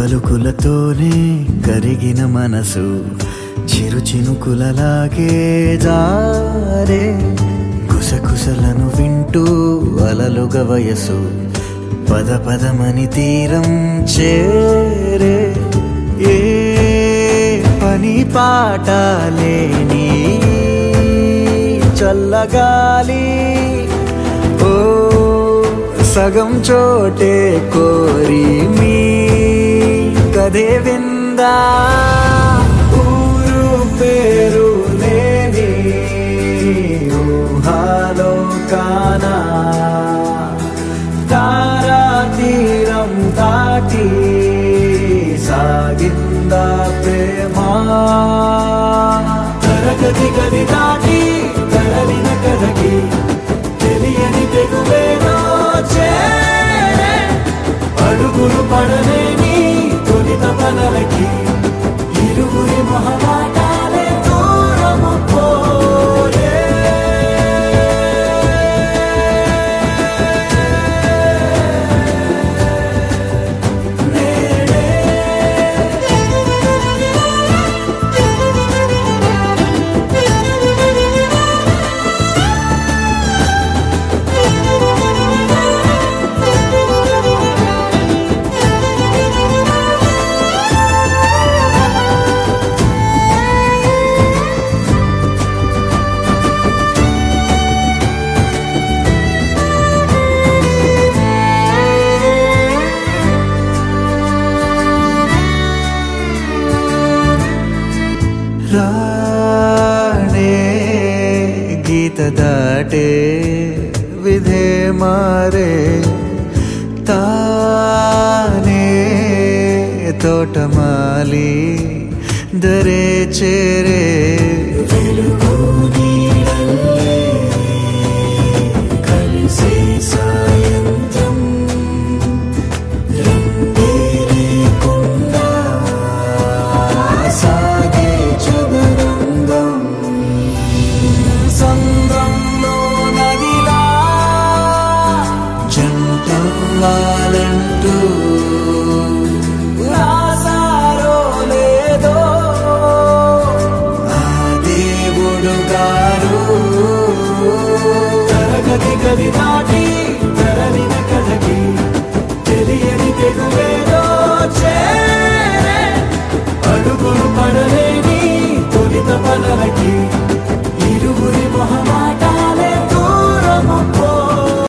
పలుకులతోనే కరిగిన మనసు చిరు చినుకులలాగే జారే కుసకుసలను వింటూ అలలుగ వయసు పద పదమని తీరం చేరే ఏ పని పాట లేని చల్లగాలి. ఓ సగం చోటే కోరి మీ కదే ఊరు పేరు లేని ఊహాలో కానా తారా తీరం దాటి సాగిందా ప్రేమ? తరగతి గది దాటి తొలిత दटे विधे मारे ताने तोटमाली दरे चेरे జంటవ్వాలంటూ రాసారో లేదో. ఆ దేవుడు గారు. తరగతి గది దాటి తరలిన కథకి తెలియని తెగువేదో చేరే. అడుగులు పడలేని తొలిత పనలకి